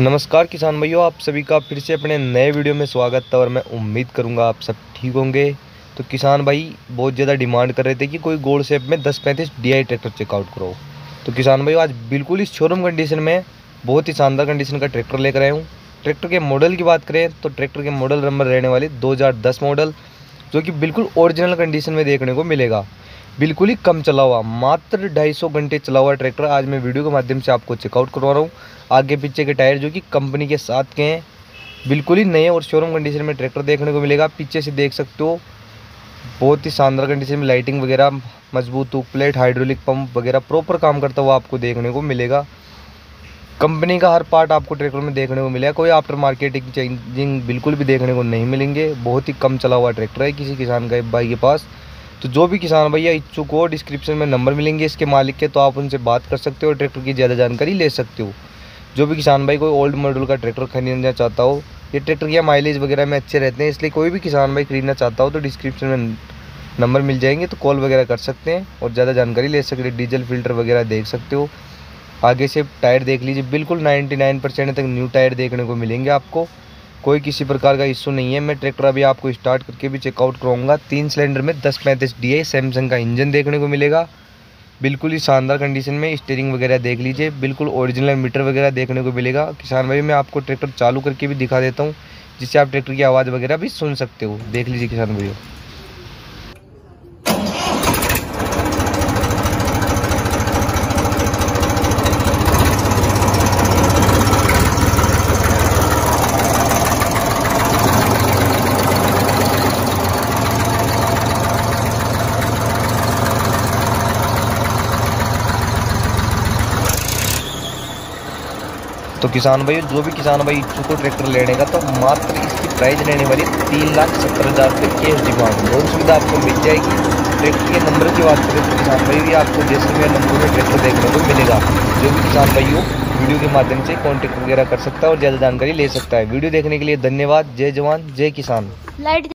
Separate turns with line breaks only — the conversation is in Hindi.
नमस्कार किसान भाइयों, आप सभी का फिर से अपने नए वीडियो में स्वागत है और मैं उम्मीद करूँगा आप सब ठीक होंगे। तो किसान भाई, बहुत ज़्यादा डिमांड कर रहे थे कि कोई गोल्ड शेप में दस पैंतीस डी आई ट्रैक्टर चेकआउट करो। तो किसान भाइयों, आज बिल्कुल इस शोरूम कंडीशन में बहुत ही शानदार कंडीशन का ट्रैक्टर लेकर आया हूँ। ट्रैक्टर के मॉडल की बात करें तो ट्रैक्टर के मॉडल नंबर रहने वाले दो हज़ार दस मॉडल जो कि बिल्कुल ओरिजिनल कंडीशन में देखने को मिलेगा। बिल्कुल ही कम चला हुआ मात्र ढाई सौ घंटे चला हुआ ट्रैक्टर आज मैं वीडियो के माध्यम से आपको चेकआउट करवा रहा हूँ। आगे पीछे के टायर जो कि कंपनी के साथ के हैं, बिल्कुल ही नए और शोरूम कंडीशन में ट्रैक्टर देखने को मिलेगा। पीछे से देख सकते हो, बहुत ही शानदार कंडीशन में लाइटिंग वगैरह, मज़बूत प्लेट हाइड्रोलिक पंप वगैरह प्रॉपर काम करता हुआ आपको देखने को मिलेगा। कंपनी का हर पार्ट आपको ट्रैक्टर में देखने को मिलेगा। कोई आफ्टर मार्केटिंग चेंजिंग बिल्कुल भी देखने को नहीं मिलेंगे। बहुत ही कम चला हुआ ट्रैक्टर है किसी किसान का भाई के पास। तो जो भी किसान भैया इच्छुक हो डिस्क्रिप्शन में नंबर मिलेंगे इसके मालिक के तो आप उनसे बात कर सकते हो ट्रैक्टर की ज़्यादा जानकारी ले सकते हो। जो भी किसान भाई कोई ओल्ड मॉडल का ट्रैक्टर खरीदना चाहता हो, ये ट्रैक्टर या माइलेज वगैरह में अच्छे रहते हैं, इसलिए कोई भी किसान भाई खरीदना चाहता हो तो डिस्क्रिप्शन में नंबर मिल जाएँगे तो कॉल वगैरह कर सकते हैं और ज़्यादा जानकारी ले सकते हैं डीजल फ़िल्टर वगैरह देख सकते हो। आगे से टायर देख लीजिए, बिल्कुल 99 परसेंट तक न्यू टायर देखने को मिलेंगे आपको। कोई किसी प्रकार का इशू नहीं है। मैं ट्रैक्टर अभी आपको स्टार्ट करके भी चेकआउट कराऊँगा तीन सिलेंडर में दस पैंतीस डी आई सैमसंग का इंजन देखने को मिलेगा। बिल्कुल ही शानदार कंडीशन में स्टेयरिंग वगैरह देख लीजिए। बिल्कुल ओरिजिनल मीटर वगैरह देखने को मिलेगा। किसान भाई, मैं आपको ट्रैक्टर चालू करके भी दिखा देता हूँ, जिससे आप ट्रैक्टर की आवाज़ वगैरह भी सुन सकते हो। देख लीजिए किसान भाइयों। तो किसान भाई, जो भी किसान भाई इच्छुक हो ट्रैक्टर लेने का तो मात्र इसकी प्राइस रहने वाली तीन लाख सत्तर हज़ार रुपये कैश डिमांड लोन सुविधा आपको मिल जाएगी। ट्रैक्टर के नंबर की बात करें तो किसान भाई भी आपको जैसे मेरे नंबर में ट्रैक्टर देखने को मिलेगा। जो भी किसान भाई हो, वीडियो के माध्यम से कॉन्टेक्ट वगैरह कर सकता है और ज़्यादा जानकारी ले सकता है। वीडियो देखने के लिए धन्यवाद। जय जवान, जय किसान।